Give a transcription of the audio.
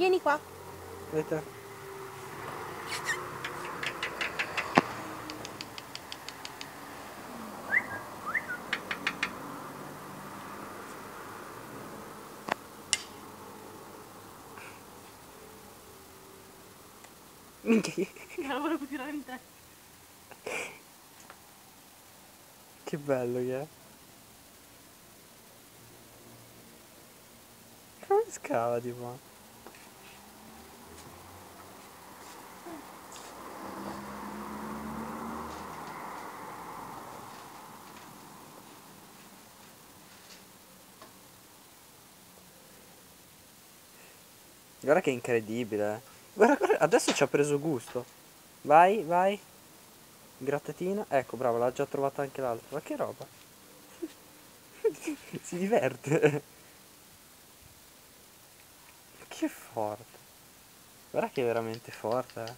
Vieni qua. Vedete? Minchia, La volevo tirare in te. che bello che è. Come scava tipo? Guarda che incredibile. eh. Guarda, guarda, adesso ci ha preso gusto. Vai, vai. Grattatina. Ecco, bravo, l'ha già trovata anche l'altro. Ma che roba. si diverte. Che forte. Guarda che è veramente forte. eh.